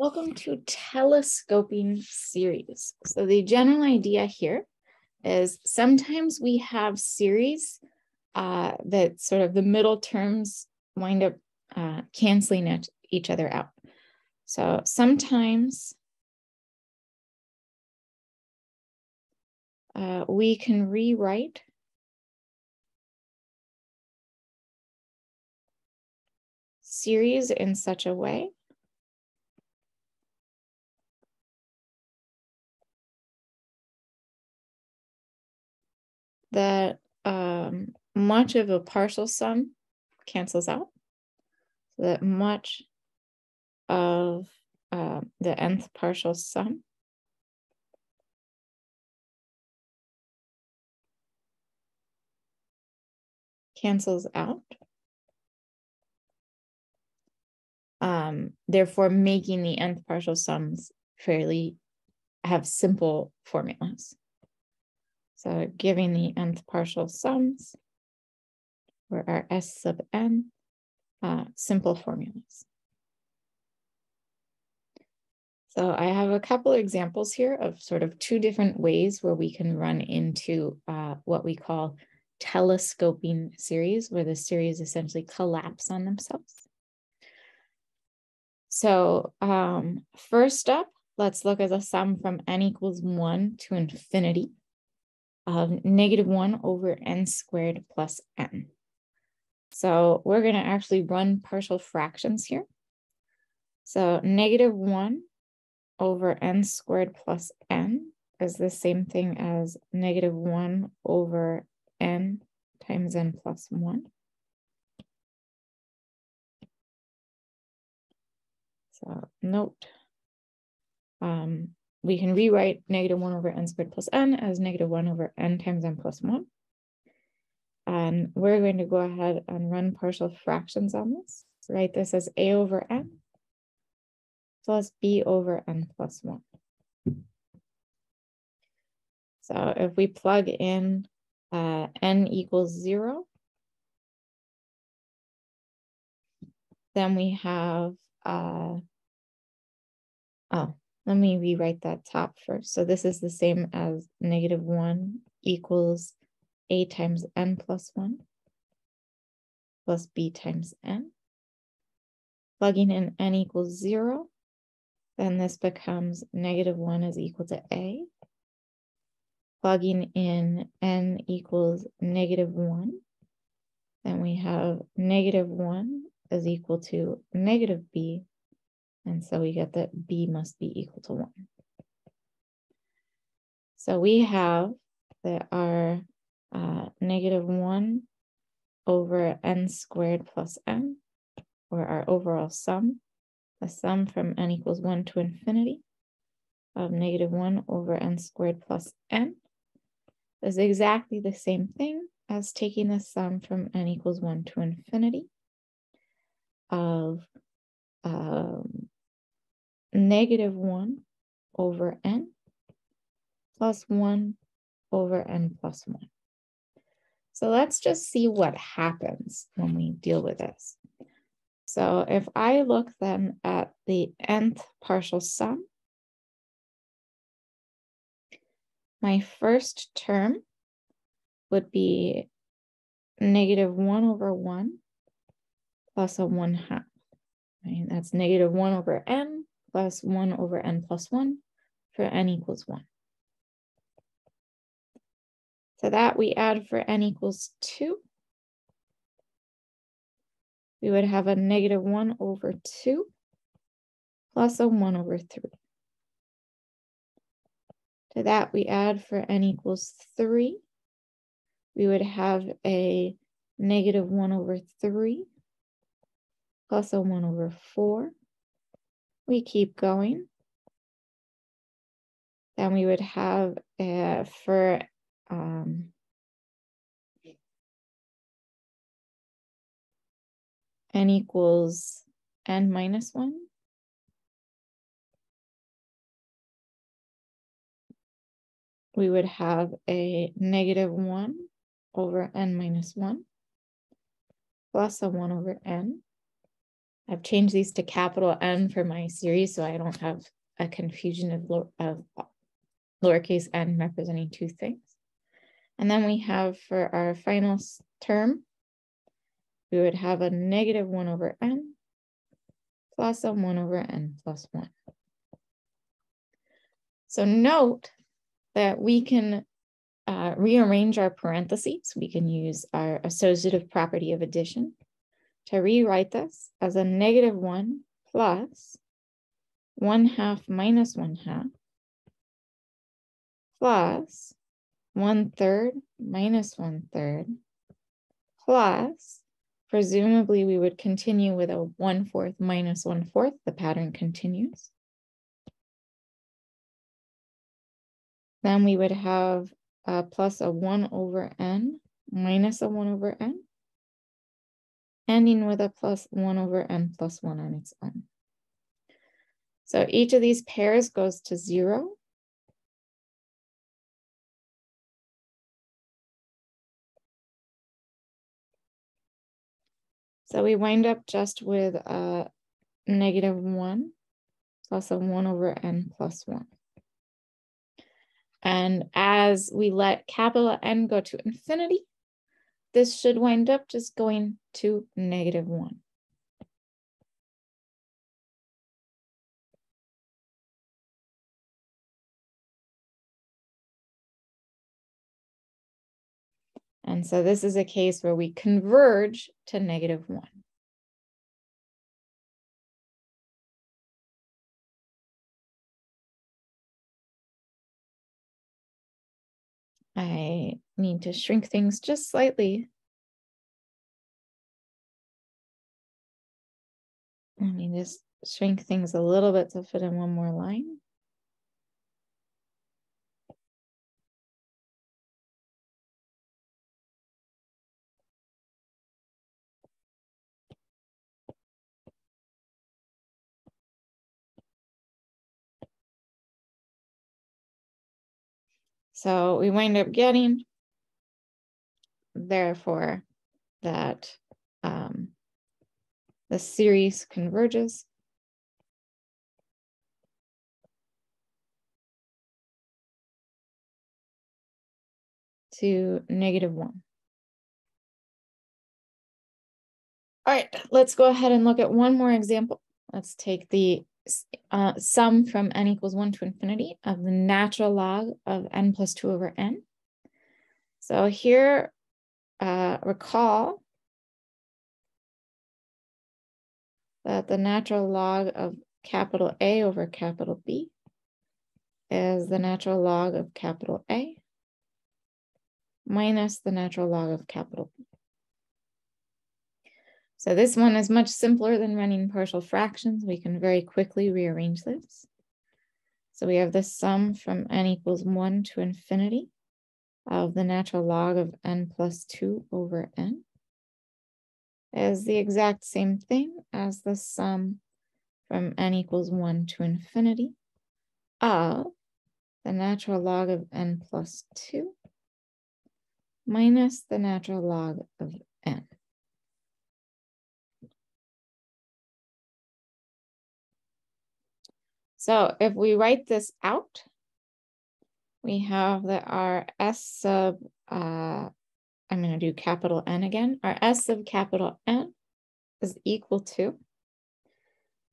Welcome to telescoping series. So the general idea here is sometimes we have series uh, that sort of the middle terms wind up uh, canceling each other out. So sometimes uh, we can rewrite series in such a way that um, much of a partial sum cancels out, so that much of uh, the nth partial sum cancels out. Um, therefore, making the nth partial sums fairly have simple formulas. So giving the nth partial sums or our S sub n, uh, simple formulas. So I have a couple examples here of sort of two different ways where we can run into uh, what we call telescoping series, where the series essentially collapse on themselves. So um, first up, let's look at the sum from n equals one to infinity of negative 1 over n squared plus n. So we're going to actually run partial fractions here. So negative 1 over n squared plus n is the same thing as negative 1 over n times n plus 1. So note, um, we can rewrite negative 1 over n squared plus n as negative 1 over n times n plus 1. And we're going to go ahead and run partial fractions on this. Write this as a over n plus b over n plus 1. So if we plug in uh, n equals 0, then we have, uh, oh, let me rewrite that top first. So this is the same as negative 1 equals a times n plus 1 plus b times n. Plugging in n equals 0, then this becomes negative 1 is equal to a. Plugging in n equals negative 1, then we have negative 1 is equal to negative b and so we get that b must be equal to 1. So we have that our uh, negative 1 over n squared plus n, or our overall sum, the sum from n equals 1 to infinity of negative 1 over n squared plus n is exactly the same thing as taking the sum from n equals 1 to infinity of um, negative 1 over n plus 1 over n plus 1. So let's just see what happens when we deal with this. So if I look then at the nth partial sum, my first term would be negative 1 over 1 plus a 1 half. Right? That's negative 1 over n plus 1 over n plus 1 for n equals 1. So that we add for n equals 2. We would have a negative 1 over 2 plus a 1 over 3. To that we add for n equals 3. We would have a negative 1 over 3 plus a 1 over 4 we keep going. Then we would have uh, for um, n equals n minus 1. We would have a negative 1 over n minus 1 plus a 1 over n. I've changed these to capital N for my series so I don't have a confusion of, of lowercase n representing two things. And then we have for our final term, we would have a negative 1 over n plus a 1 over n plus 1. So note that we can uh, rearrange our parentheses. We can use our associative property of addition to rewrite this as a negative 1 plus 1 half minus 1 half plus 1 third minus 1 third plus presumably we would continue with a 1 fourth minus 1 fourth. The pattern continues. Then we would have uh, plus a 1 over n minus a 1 over n, ending with a plus 1 over n plus 1 on its own. So each of these pairs goes to 0. So we wind up just with a negative 1 plus a 1 over n plus 1. And as we let capital N go to infinity, this should wind up just going to negative 1. And so this is a case where we converge to negative 1. I need to shrink things just slightly. Let me just shrink things a little bit to fit in one more line. So we wind up getting, therefore, that um, the series converges. to negative one. All right, let's go ahead and look at one more example. Let's take the uh, sum from n equals 1 to infinity of the natural log of n plus 2 over n. So here, uh, recall that the natural log of capital A over capital B is the natural log of capital A minus the natural log of capital B. So this one is much simpler than running partial fractions. We can very quickly rearrange this. So we have the sum from n equals 1 to infinity of the natural log of n plus 2 over n is the exact same thing as the sum from n equals 1 to infinity of the natural log of n plus 2 minus the natural log of n. So if we write this out, we have that our S sub, uh, I'm going to do capital N again. Our S sub capital N is equal to,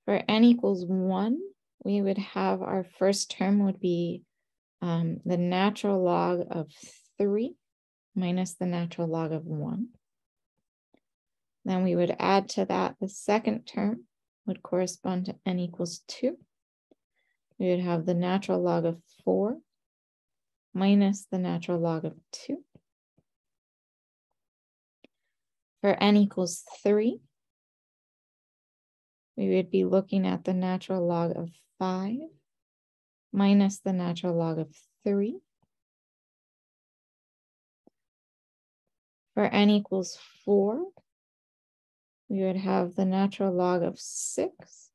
for N equals 1, we would have our first term would be um, the natural log of 3 minus the natural log of 1. Then we would add to that the second term would correspond to n equals 2 we would have the natural log of 4 minus the natural log of 2. For n equals 3, we would be looking at the natural log of 5 minus the natural log of 3. For n equals 4, we would have the natural log of 6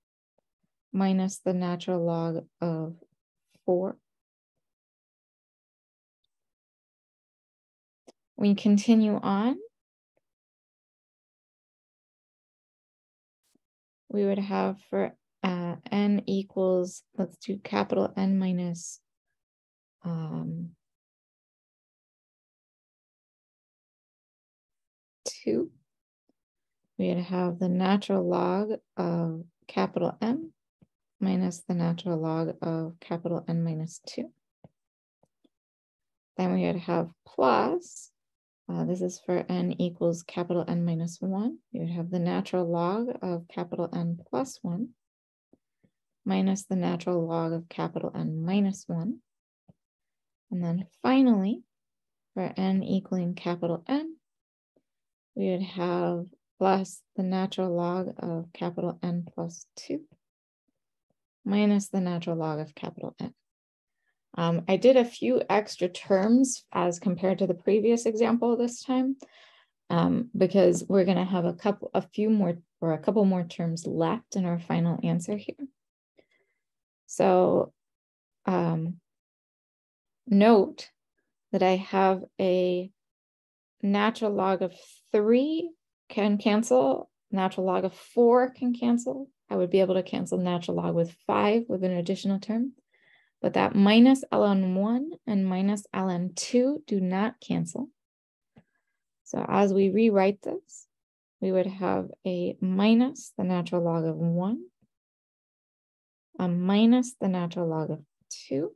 minus the natural log of 4. We continue on. we would have for uh, n equals, let's do capital N minus um, two. We'd have the natural log of capital M minus the natural log of capital N minus two. Then we would have plus, uh, this is for n equals capital N minus one. You would have the natural log of capital N plus one minus the natural log of capital N minus one. And then finally, for n equaling capital N, we would have plus the natural log of capital N plus 2 minus the natural log of capital N. Um, I did a few extra terms as compared to the previous example this time um, because we're going to have a couple, a few more or a couple more terms left in our final answer here. So um, note that I have a natural log of three can cancel, natural log of four can cancel. I would be able to cancel natural log with five with an additional term, but that minus ln one and minus ln two do not cancel. So as we rewrite this, we would have a minus the natural log of one, a minus the natural log of two,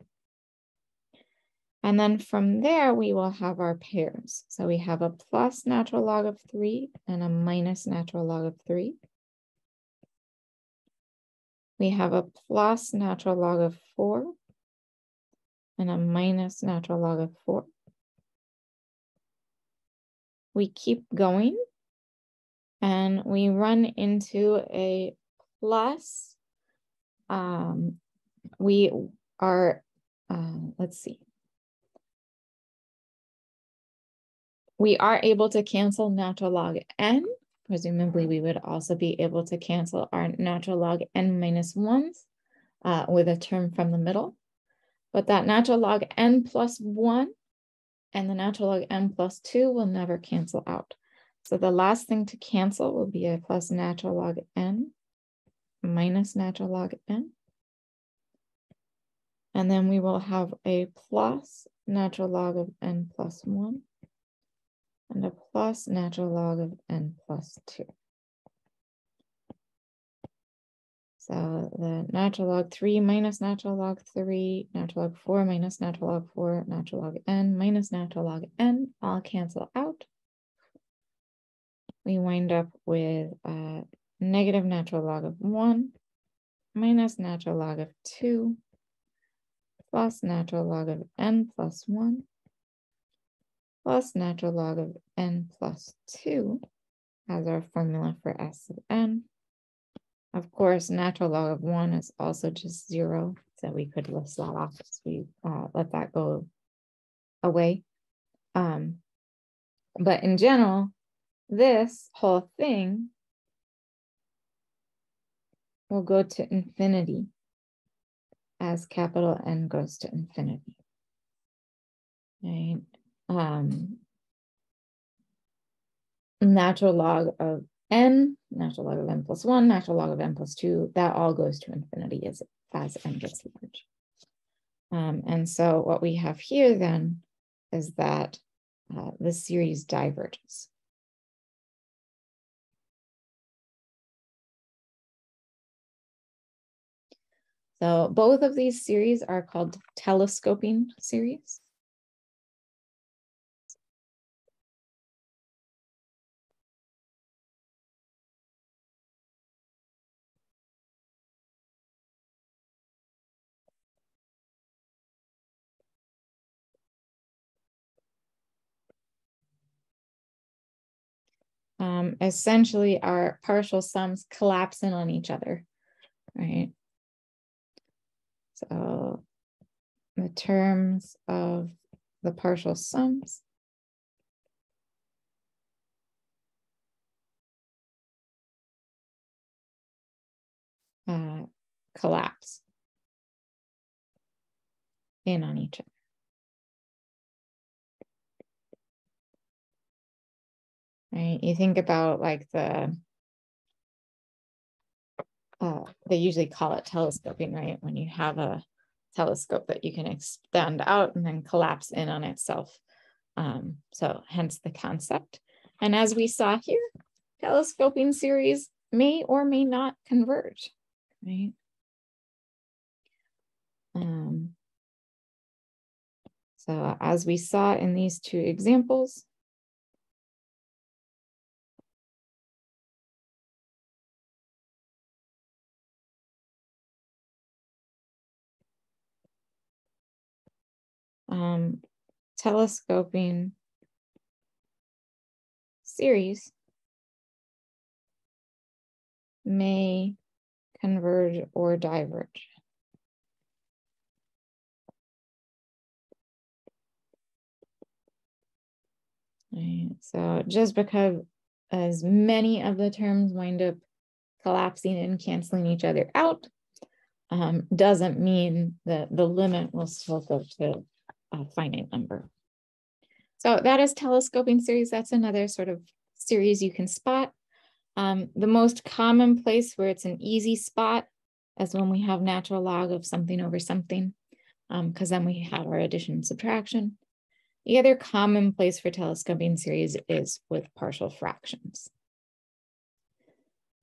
and then from there, we will have our pairs. So we have a plus natural log of 3 and a minus natural log of 3. We have a plus natural log of 4 and a minus natural log of 4. We keep going and we run into a plus. Um, we are, uh, let's see, we are able to cancel natural log n. Presumably, we would also be able to cancel our natural log n minus ones uh, with a term from the middle. But that natural log n plus one and the natural log n plus two will never cancel out. So the last thing to cancel will be a plus natural log n minus natural log n. And then we will have a plus natural log of n plus one and a plus natural log of n plus 2. So the natural log 3 minus natural log 3, natural log 4 minus natural log 4, natural log n minus natural log n all cancel out. We wind up with a negative natural log of 1 minus natural log of 2 plus natural log of n plus 1 plus natural log of n plus 2 as our formula for s of n. Of course, natural log of 1 is also just 0, so we could list that off as we uh, let that go away. Um, but in general, this whole thing will go to infinity as capital N goes to infinity. Right? Um, natural log of n, natural log of n plus 1, natural log of n plus 2, that all goes to infinity as, as n gets large. Um, and so what we have here then is that uh, the series diverges. So both of these series are called telescoping series. Um, essentially our partial sums collapse in on each other, right? So the terms of the partial sums uh, collapse in on each other. Right? You think about like the uh, they usually call it telescoping, right? When you have a telescope that you can extend out and then collapse in on itself. Um, so hence the concept. And as we saw here, telescoping series may or may not converge, right? Um, so as we saw in these two examples, um, telescoping series may converge or diverge. Right. So just because as many of the terms wind up collapsing and canceling each other out um, doesn't mean that the limit will still go to a finite number. So that is telescoping series. That's another sort of series you can spot. Um, the most common place where it's an easy spot is when we have natural log of something over something, because um, then we have our addition and subtraction. The other common place for telescoping series is with partial fractions.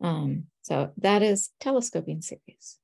Um, so that is telescoping series.